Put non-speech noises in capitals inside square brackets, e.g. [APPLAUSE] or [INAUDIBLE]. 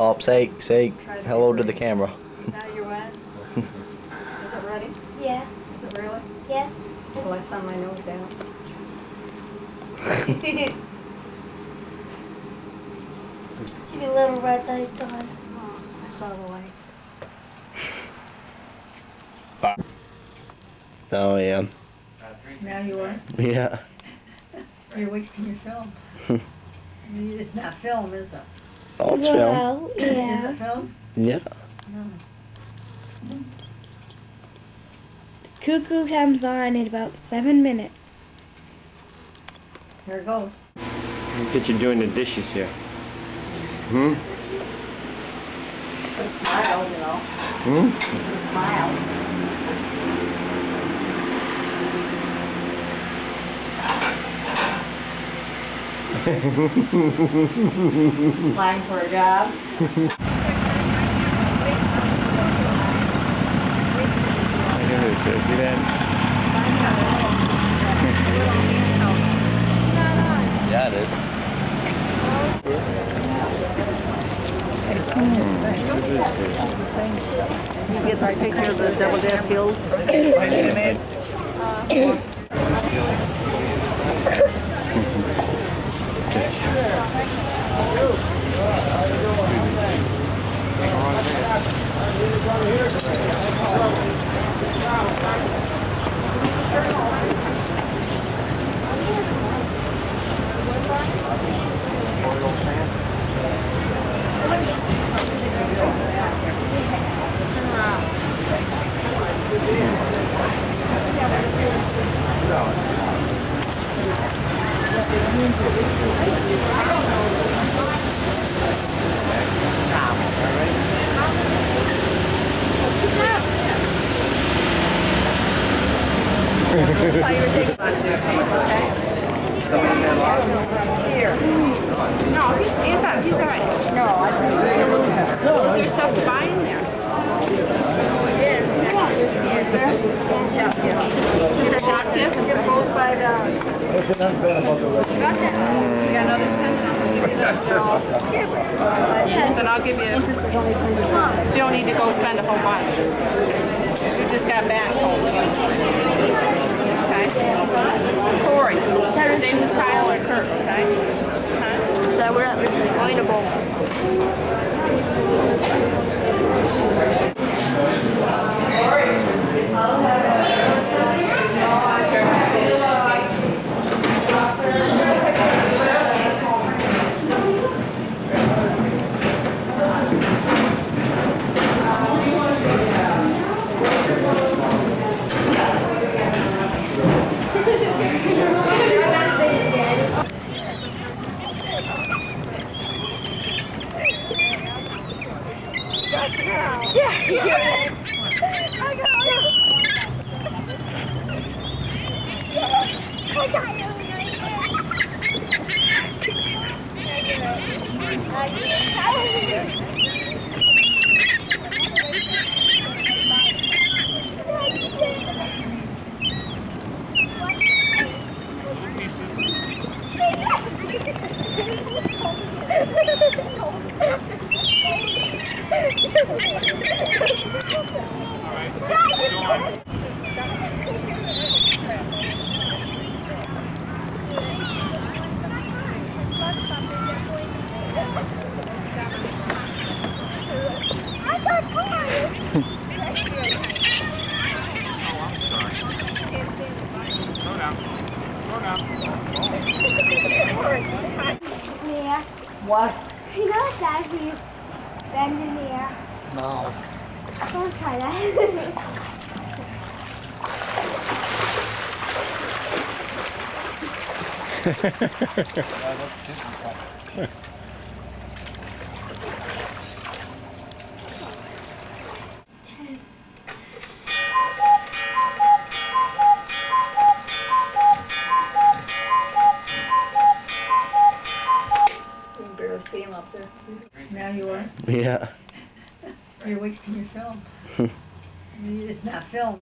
Oh, say say Try to hello to the camera. Now you're wet? Is it ready? Yes. Is it really? Yes. So I thumb my nose out. [LAUGHS] See the little red lights on. Oh, I saw the light. [LAUGHS] Oh yeah, Now you are. yeah. [LAUGHS] You're wasting your film. I mean, It's not film, is it? Oh, it's film. well, Is it film? Yeah. No. Cuckoo comes on in about seven minutes. Here it goes. Look at you doing the dishes here. Hmm? Put a smile, you know. Hmm? Put a smile. Applying for a job. Look at this. See that? Yeah, it is. You get my picture of the double deck field. No, he's, in he's all right. No, I think There's stuff to buy in there. Yes, sir. Shop gift. Get a shop get both by the. Got that? You got another ten? I'll give you that. Then I'll give you, you don't need to go spend a whole bunch. You just got back home. Corey, his name is Kyle or Kurt, okay? Huh? That we're at Yeah. What? You know it's bad for you bend in the air. No. Don't try that. You can barely see him up there. Now you are. Yeah. [LAUGHS] You're wasting your film. [LAUGHS] I mean, It's not film.